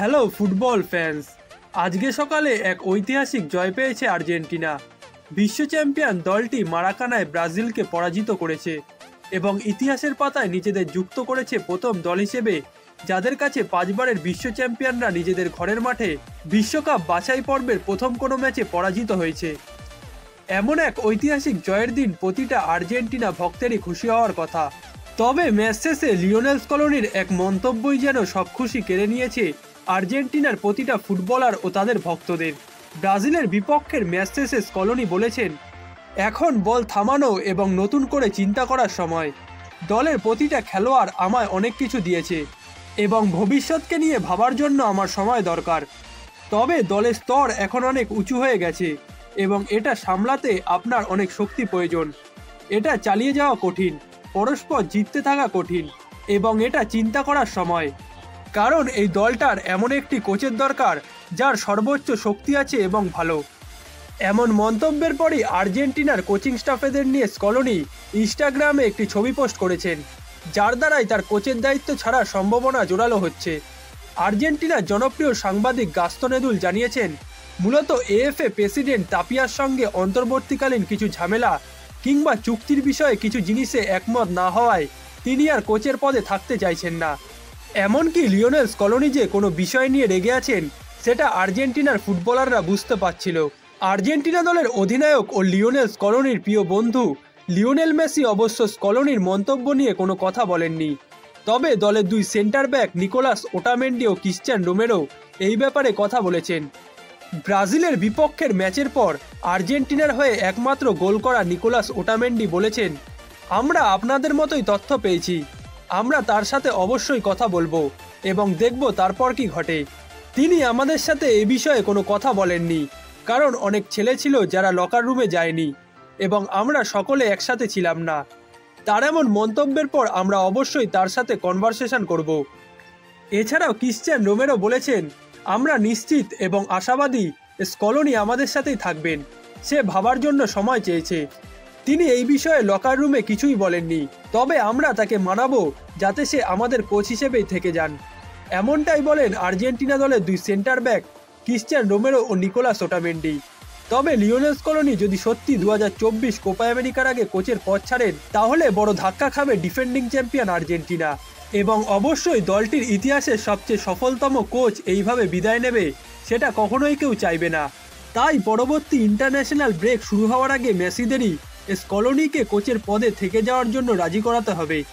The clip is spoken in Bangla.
হ্যালো ফুটবল ফ্যান্স আজকে সকালে এক ঐতিহাসিক জয় পেয়েছে আর্জেন্টিনা। বিশ্ব চ্যাম্পিয়ন দলটি মারাকানায় ব্রাজিলকে পরাজিত করেছে এবং ইতিহাসের পাতায় নিজেদের যুক্ত করেছে প্রথম দল হিসেবে, যাদের কাছে পাঁচবারের বিশ্ব চ্যাম্পিয়নরা নিজেদের ঘরের মাঠে বিশ্বকাপ বাছাই পর্বের প্রথম কোনো ম্যাচে পরাজিত হয়েছে। এমন এক ঐতিহাসিক জয়ের দিন প্রতিটা আর্জেন্টিনা ভক্তেরই খুশি হওয়ার কথা। তবে ম্যাচ শেষে লিওনেল স্কলনির এক মন্তব্যই যেন সব খুশি কেড়ে নিয়েছে আর্জেন্টিনার প্রতিটা ফুটবলার ও তাদের ভক্তদের। ব্রাজিলের বিপক্ষের ম্যাচ শেষে স্কলনি বলেছেন, এখন বল থামানো এবং নতুন করে চিন্তা করার সময়। দলের প্রতিটা খেলোয়াড় আমায় অনেক কিছু দিয়েছে এবং ভবিষ্যৎকে নিয়ে ভাবার জন্য আমার সময় দরকার। তবে দলের স্তর এখন অনেক উঁচু হয়ে গেছে এবং এটা সামলাতে আপনার অনেক শক্তি প্রয়োজন। এটা চালিয়ে যাওয়া কঠিন, পরস্পর জিততে থাকা কঠিন এবং এটা চিন্তা করার সময়। কারণ এই দলটার এমন একটি কোচের দরকার যার সর্বোচ্চ শক্তি আছে এবং ভালো। এমন মন্তব্যের পরই আর্জেন্টিনার কোচিং স্টাফেদের নিয়ে স্কলনি ইনস্টাগ্রামে একটি ছবি পোস্ট করেছেন, যার দ্বারাই তার কোচের দায়িত্ব ছাড়ার সম্ভাবনা জোরালো হচ্ছে। আর্জেন্টিনার জনপ্রিয় সাংবাদিক গাস্তনেদুল জানিয়েছেন, মূলত এএফএ প্রেসিডেন্ট তাপিয়ার সঙ্গে অন্তর্বর্তীকালীন কিছু ঝামেলা কিংবা চুক্তির বিষয়ে কিছু জিনিসে একমত না হওয়ায় তিনি আর কোচের পদে থাকতে চাইছেন না। এমনকি লিওনেল স্কলনি যে কোনো বিষয় নিয়ে রেগে আছেন, সেটা আর্জেন্টিনার ফুটবলাররা বুঝতে পারছিল। আর্জেন্টিনা দলের অধিনায়ক ও লিওনেল স্কলনির প্রিয় বন্ধু লিওনেল মেসি অবশ্য স্কলনির মন্তব্য নিয়ে কোনো কথা বলেননি। তবে দলের দুই সেন্টার ব্যাক নিকোলাস ওটামেন্ডি ও ক্রিশ্চান রোমেরো এই ব্যাপারে কথা বলেছেন। ব্রাজিলের বিপক্ষের ম্যাচের পর আর্জেন্টিনার হয়ে একমাত্র গোল করা নিকোলাস ওটামেন্ডি বলেছেন, আমরা আপনাদের মতোই তথ্য পেয়েছি। আমরা তার সাথে অবশ্যই কথা বলব এবং দেখব তারপর কি ঘটে। তিনি আমাদের সাথে এ বিষয়ে কোনো কথা বলেননি, কারণ অনেক ছেলে ছিল যারা লকার রুমে যায়নি এবং আমরা সকলে একসাথে ছিলাম না। তার এমন মন্তব্যের পর আমরা অবশ্যই তার সাথে কনভারসেশন করব। এছাড়াও ক্রিশ্চিয়ান রোমেরো বলেছেন, আমরা নিশ্চিত এবং আশাবাদী স্কলনি আমাদের সাথেই থাকবেন। সে ভাবার জন্য সময় চেয়েছে। তিনি এই বিষয়ে লকার রুমে কিছুই বলেননি। তবে আমরা তাকে মানাবো যাতে সে আমাদের কোচ হিসেবেই থেকে যান। এমনটাই বলেন আর্জেন্টিনা দলের দুই সেন্টার ব্যাক ক্রিশ্চিয়ান রোমেরো ও নিকোলা সোটামেন্ডি তবে লিওনেস কলোনি যদি সত্যি দু হাজার চব্বিশ কোপা আমেরিকার আগে কোচের পথ ছাড়েন, তাহলে বড় ধাক্কা খাবে ডিফেন্ডিং চ্যাম্পিয়ন আর্জেন্টিনা। এবং অবশ্যই দলটির ইতিহাসের সবচেয়ে সফলতম কোচ এইভাবে বিদায় নেবে, সেটা কখনোই কেউ চাইবে না। তাই পরবর্তী ইন্টারন্যাশনাল ব্রেক শুরু হওয়ার আগে মেসিদেরই স্কলনিকে কোচের পদে থেকে যাওয়ার জন্য রাজি করাতে হবে।